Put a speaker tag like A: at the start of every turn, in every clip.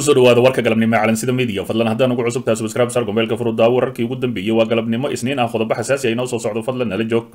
A: ku soo dhawaada warka galabnimo ee calansida midiya fadlan haddaan ugu cusubtahay subscribe sar gombeelka furudaawo wararkii ugu dambeeyey waa galabnimo. Isniin ah qodobo xasaasi ah inoo soo socdo. Fadlan nala joog.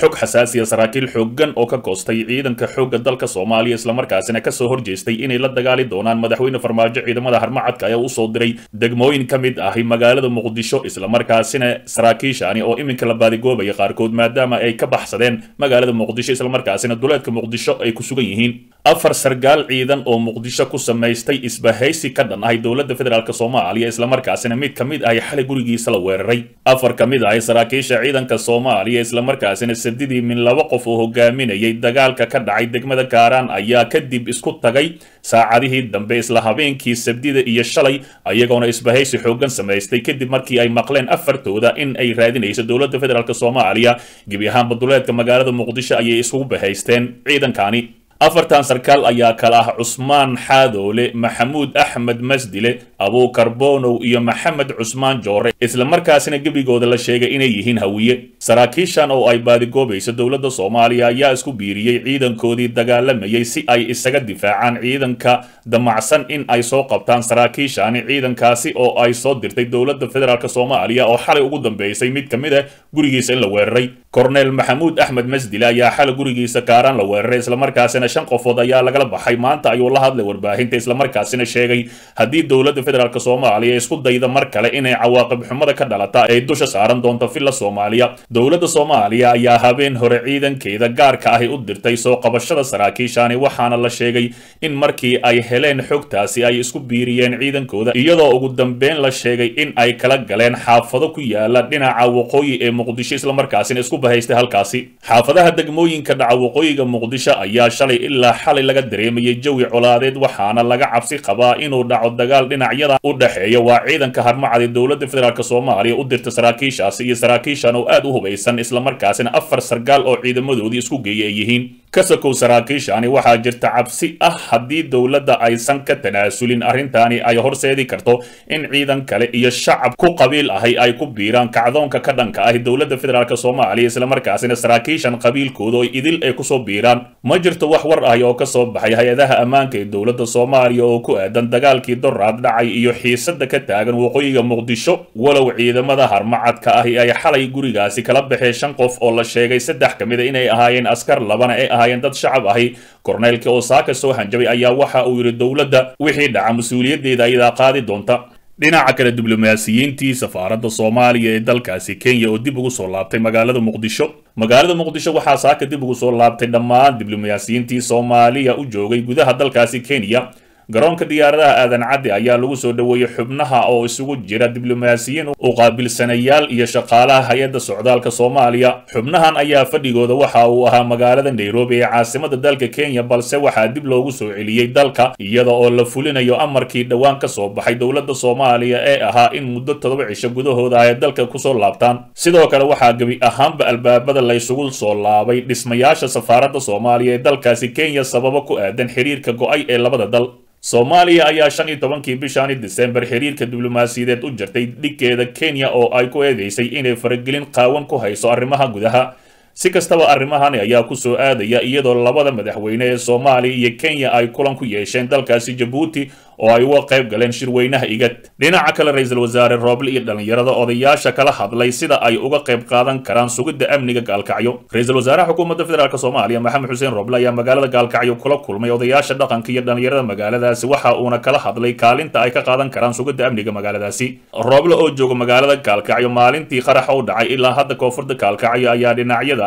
A: Xog xasaasiya saraakiil xooggan oo ka goostay ciidanka xoogga dalka soomaaliya islamarkaasina ka soo horjeestay inay la dagaali doonaan madaxweyne farmaajo ciidamada harmacadka ayaa u soo diray degmooyin ka mid ahi magaalada muqdisho islamarkaasina saraakiishani oo iminka la baadigoobaya qaarkood maadaama ay ka baxsadeen magaalada muqdisho islamarkaasina duleedka muqdisho ay ku sugan yihiin afar sargaal ciidan oo muqdisho ku samaystay isbahaysi ka dhan ahay dowladda federaalk soomaaliya islamarkaasina mid ka mid ahi xalay gurigiisa la weeraray. Afar ka mid ahi saraakiisha ciidanka soomaaliya islamarkaasina sadidii min laba qof oo hogaaminayay dagaalka ka dhacay degmada kaaraan ayaa kadib isku tagay. Saacadihii dambe isla habeenkii sabdida iyo shalay ayagoona isbahaysi xooggan samaystay kadib markii ay maqleen afartooda in ay raadinayso dowladda federaalk soomaaliya. Gebi ahaanba duleedka magaalada muqdisho ayay isugu bahaysteen. Ciidankani afartan sarkaal ayaa kala ah cusmaan xaadoole maxamuud axmed masdile abuukar bonow iyo maxamed cusmaan joore. Islamarkaasina gebigooda la sheegay inay yihiin hawiye. Saraakiishan oo ay baadigoobayso dowladda soomaaliya ayaa isku biiriyey ciidankoodii dagaalamayay si ay isaga difaacaan ciidanka damacsan in ay soo qabtaan saraakiishani ciidankaasi oo ay soo dirtay dowladda federaalk soomaaliya oo xalay ugu dambeysay mid ka mid ah gurigiisa in la weeraray. Korneel maxamuud axmed masdile ayaa xalay gurigiisa kaaraan la weeraray islamarkaasina shan qofood ayaa lagala baxay. Maanta ayuu la hadlay warbaahinta islamarkaasina sheegay haddii dowladda federaalk soomaaliya isku dayda mar kale inay cawaaqib xumada ka dhalata ay dusha saaran doonto villa soomaaliya. Dowladda soomaaliya ayaa habeen hore ciidankeeda gaarka ahi u dirtay soo qabashada saraakiishani waxaana la sheegay in markii ay heleen xogtaasi ay isku biiriyeen ciidankooda. Iyadoo ugu dambeyn la sheegay in ay kala galeen xaafado ku yaalla dhinaca waqooyi ee muqdisho islamarkaasina isku bahaystay halkaasi. Xaafadaha degmooyinka dhaca waqooyiga muqdisho ayaa shalay ilaa xalay laga dareemayay jawi colaadeed waxaana laga cabsi qabaa inuu dhaco dagaal dhinacyada u dhexeeya waa ciidanka harmacad ee dowladda federaalk soomaaliya. U dirta saraakiishaasi iyo saraakiishan oo aad u hubaysan islamarkaasina afar sargaal oo ciidamadoodii isku geeya ay yihiin kasakow saraakiishani waxaa jirta cabsi ah haddii dowladda aysan ka tanaasulin arrintaani ay horseedi karto in ciidan kale iyo shacab ku qabiil ahi ay ku biiraan kacdoonka ka dhanka ahi dowladda federaalk soomaaliya islamarkaasina saraakiishan qabiilkooda oo idil ay ku soo biiraan. Ma jirto wax war ahi oo ka soo baxay hay'adaha ammaanka ee dowladda soomaaliya oo ku aadan dagaalkii doraad dhacay iyo xiisada ka taagan waqooyiga muqdisho walow ciidamada harmacadka ahi ay xalay gurigaasi kala baxeen shan qof oo la sheegay saddex ka mid a inay ahaayeen askar labana ee ahaayeen dad shacab ahi. Korneelka oo saaka soo hanjabay ayaa waxa uu yidhi dowladda wixii dhaca mas'uuliyaddeeda ayadaa qaadi doonta. Dhinaca kale diblomaasiyiintii safaaradda soomaaliya ee dalkaasi kenya oo dib ugu soo laabtay magaalada muqdisho. Magaalada muqdisho waxaa saaka dib ugu soo laabtay dhammaan diblomaasiyiintii soomaaliya u joogay gudaha dalkaasi kenya garoonka diyaaradaha aadan cadde ayaa lagu soo dhoweeyey xubnaha oo isugu jira diblomaasiyiin u qaabilsanayaal iyo shaqaalaha hay'adda socdaalka soomaaliya. Xubnahan ayaa fadhigooda waxa uu ahaa magaalada nairobi ee caasimada dalka kenya balse waxaa dib loogu soo celiyey dalka iyada oo la fulinayo amarkii dhowaan ka soo baxay dowladda soomaaliya ee ahaa in muddo todoba cisho gudahooda ay dalka ku soo laabtaan. Sidoo kale waxaa gebi ahaanba albaabada laysugu soo laabay dhismayaasha safaaradda soomaaliya ee dalkaasi kenya sababo ku aadan xiriirka go'ay ee labada dal soomaaliya ayaa shan iyo tobankii bishani disembar xiriirka diblomaasiyadeed u jirtay dhiggeeda kenya oo ay ku eedeysay inay faragelin qaawan ku hayso arrimaha gudaha si kastaba arrimahani ayaa ku soo aadaya iyadoo labada madaxweyne ee soomaaliya iyo kenya ay kulan ku yeesheen dalkaasi jabuuti oo ay uga qayb galeen shirweynaha igad. Dhinaca kale ra'iisul wasaare rooble iyo dhallinyarada odayaasha kala hadlay sida ay uga qayb qaadan karaan sugidda amniga gaalkacyo. Ra'iisul wasaaraha xukuumadda federaalk soomaaliya maxamed xuseen rooble ayaa magaalada gaalkacyo kula kulmay odayaasha dhaqanka iyo dhallinyarada magaaladaasi waxa uuna kala hadlay kaalinta ay ka qaadan karaan sugidda amniga magaaladaasi. Rooble oo jooga magaalada gaalkacyo maalintii qaraxa u dhacay ilaa hadda koonfurda gaalkacyo ayaa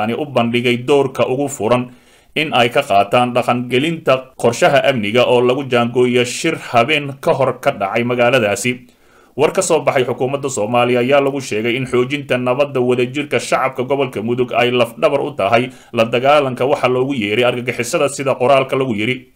A: dhinacyadani u bandhigay doorka ugu furan in ay ka qaataan dhaqangelinta qorshaha amniga oo lagu jaangooyo shir habeen ka hor ka dhacay magaaladaasi. War ka soo baxay xukuumadda soomaaliya ayaa lagu sheegay in xoojinta nabadda wadajirka shacabka gobolka mudug ay lafdhabar u tahay la dagaalanka waxa loogu yeeray argagixisada sida qoraalka lagu yidhi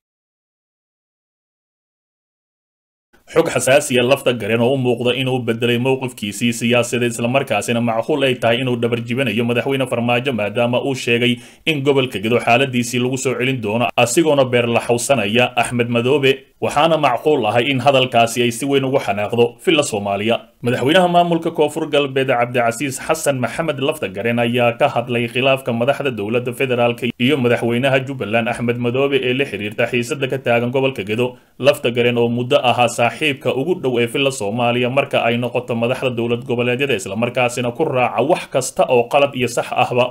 A: xog xasaasiya lafta garen oo u muuqda inuu bedelay mowqifkiisii siyaasadeed islamarkaasina macquul ay tahay inuu dhabarjibinayo madaxweyne farmaajo maadaama uu sheegay in gobolka gedo xaaladiisii lagu soo celin doono asigoona beerlaxawsanaya axmed madoobe waxaana macquul ahay in hadalkaasi ay si weyn ugu xanaaqdo villa soomaaliya. Madaxweynaha maamulka koonfur galbeed cabdicasiis xasan maxamed laftagaren ayaa ka hadlay khilaafka madaxda dowladda federaalk iyo madaxweynaha jubbaland axmed madoobe ee la xiriirta xiisada ka taagan gobolka gedo. Laftagaren oo muddo ahaa saaxiibka ugu dhow ee villa soomaaliya marka ay noqoto madaxda dowlad goboleedyada islamarkaasina ku raaca wax kasta oo qalad iyo sax ahba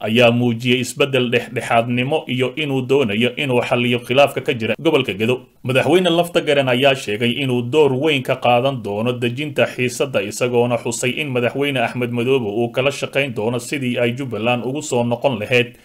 A: ayaa muujiyey isbeddel dhexdhexaadnimo iyo inuu doonayo inuu xalliyo khilaafka ka jira gobolka gedo. Madaxweyne laftagaren ayaa sheegay inuu door weyn ka qaadan doono dejinta xiisadda isagoona xusay in madaxweyne axmed madoobe uu kala shaqayn doono sidii ay jubbaland ugu soo noqon lahayd.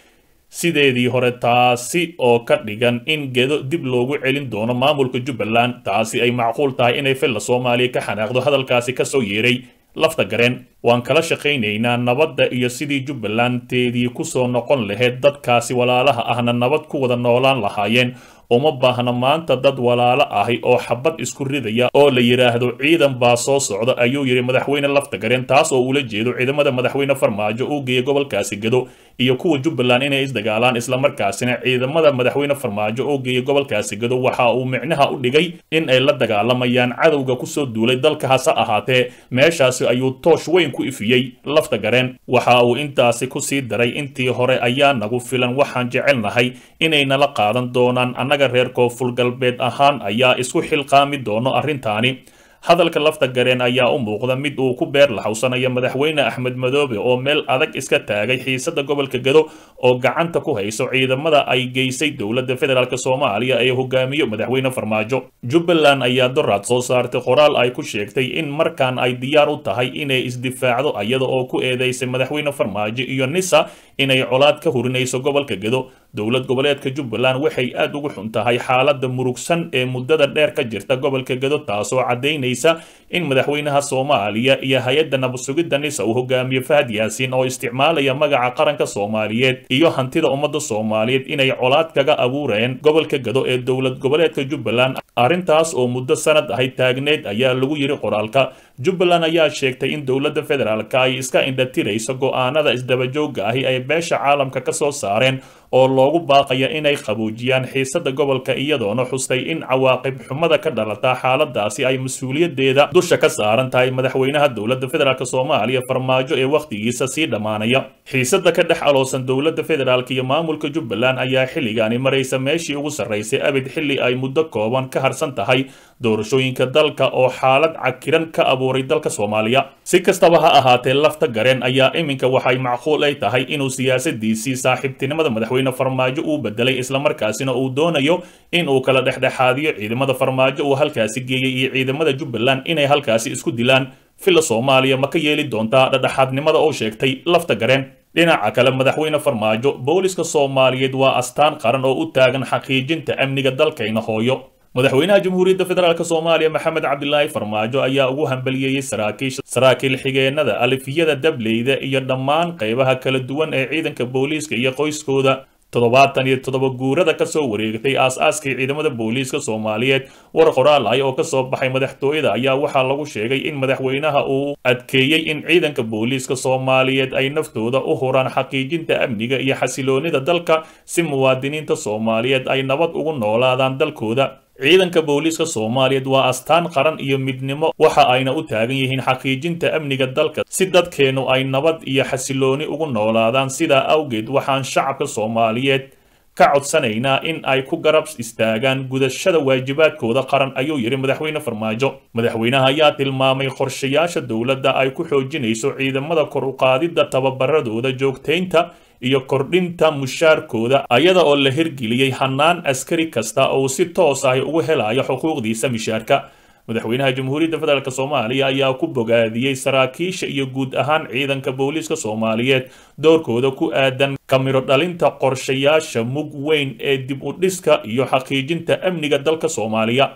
A: Sideedii hore taasi oo ka dhigan in gedo dib loogu celin doono maamulka jubbaland taasi ay macquul tahay inay villa soomaaliya ka xanaaqdo hadalkaasi ka soo yeeray lafta gareen waan kala shaqaynaynaa nabadda iyo sidii jubbalandteedii ku soo noqon lahayd dadkaasi walaalaha ahna nabad ku wada noolaan lahaayeen uma baahna maanta dad walaalo ahi oo xabad isku ridaya oo la yidhaahdo ciidan baa soo socda ayuu yidhi madaxweyne laftagareen taas oo ula jeedo ciidamada madaxweyne farmaajo uu geeyay gobolkaasi gedo iyo kuwa jubbaland inay isdagaalaan islamarkaasina ciidamada madaxweyne farmaajo oo geeyay gobolkaasi gedo. Waxa uu micnaha u dhigay in ay la dagaalamayaan cadowga ku soo duulay dalka hase ahaatee meeshaasi ayuu toosh weyn ku ifiyey laftagareen waxa uu intaasi ku sii daray intii hore ayaa nagu filan waxaan jecelnahay inay nala qaadan doonaan annaga reer koonfur galbeed ahaan ayaa isku xilqaami doono arrintaani hadalka lafta gareen ayaa u muuqda mid uu ku beer laxawsanaya madaxweyne axmed madoobe oo meel adag iska taagay xiisada gobolka gedo oo gacanta ku hayso ciidamada ay geysay dowladda federaalk soomaaliya ee hogaamiyo madaxweyne farmaajo. Jubbaland ayaa doraad soo saartay qoraal ay ku sheegtay in markaan ay diyaar u tahay inay isdifaacdo iyada oo ku eedeysay madaxweyne farmaajo iyo nisa inay colaad ka hurinayso gobolka gedo dowlad goboleedka jubbaland waxay aad ugu xun tahay xaalada murugsan ee muddada dheer ka jirta gobolka gedo taasoo caddaynaysa in madaxweynaha soomaaliya iyo hay'adda nabadsugidda nisa uu hogaamiyo fahad yaasiin oo isticmaalaya magaca qaranka soomaaliyeed iyo hantida ummadda soomaaliyeed inay colaad kaga abuureen gobolka gedo ee dowlad goboleedka jubbaland. Arrintaas oo muddo sanad ahay taagneed ayaa lagu yidhi qoraalka. Jubbaland ayaa sheegtay in dowladda federaalka ay iska indhatirayso go'aanada isdabajooga ahi ay beesha caalamka ka soo saareen oo loogu baaqaya inay qaboojiyaan xiisada gobolka iyadoona xustay in cawaaqib xumada ka dhalata xaaladaasi ay mas'uuliyadeeda dusha ka saaran tahay madaxweynaha dowladda federaalk soomaaliya farmaajo ee wakhtigiisa sii dhammaanaya. Xiisada ka dhex aloosan dowladda federaalk iyo maamulka jubbaland ayaa xilligaani maraysa meeshii ugu sarraysay abid xilli ay muddo kooban ka harsan tahay doorashooyinka dalka oo xaalad cakiran ka abuuray dalka soomaaliya. Si kastaba ha ahaatee lafta gareen ayaa iminka waxay macquul ay tahay inuu siyaasadiisii saaxiibtinimada madaxweyne farmaajo uu bedelay islamarkaasina uu doonayo in uu kala dhexdhexaadiyo ciidamada farmaajo uu halkaasi geeyey iyo ciidamada jubbaland inay halkaasi isku dilaan. Villa soomaaliya ma ka yeeli doontaa dhexdhexaadnimada oo sheegtay lafta gareen. Dhinaca kale madaxweyne farmaajo booliska soomaaliyeed waa astaan qaran oo u taagan xaqiijinta amniga dalkayna hooyo madaxweynaha jamhuuriyadda federaalk soomaaliya maxamed cabdilaahi farmaajo ayaa ugu hambaliyeeyey saraakiisha saraakiil xigeenada alifiyada dableyda iyo dhammaan qaybaha kala duwan ee ciidanka booliiska iyo qoyskooda. Toddobaatan iyo toddoba guurada ka soo wareegtay aas-aaskii ciidamada booliiska soomaaliyeed war qoraal ah oo ka soo baxay madaxtooyada ayaa waxaa lagu sheegay in madaxweynaha uu adkeeyey in ciidanka booliiska soomaaliyeed ay naftooda u huraan xaqiijinta amniga iyo xasiloonida dalka si muwaadiniinta soomaaliyeed ay nabad ugu noolaadaan dalkooda ciidanka booliiska soomaaliyeed waa astaan qaran iyo midnimo. Waxa ayna u taagan yihiin xaqiijinta amniga dalka. Si dadkeennu ay nabad iyo xasilooni ugu noolaadaan sidaa awgeed waxaan shacabka soomaaliyeed ka codsanaynaa in ay ku garab istaagaan gudashada waajibaadkooda qaran ayuu yidhi madaxweyne farmaajo. Madaxweynaha ayaa tilmaamay qorshayaasha dowladda ay ku xoojinayso ciidamada kor uqaadidda tababaradooda joogtaynta iyo kordhinta mushaarkooda ayada oo la hirgeliyey hannaan askari kasta oo si toos ah ugu helayo xuquuqdiisa mishaarka madaxweynaha jamhuuriyadda federaalk soomaaliya ayaa ku bogaadiyey saraakiisha iyo guud ahaan ciidanka booliiska soomaaliyeed doorkooda ku aadan kamiro dhalinta qorshayaasha mug weyn ee dib u dhiska iyo xaqiijinta amniga dalka soomaaliya